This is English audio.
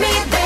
me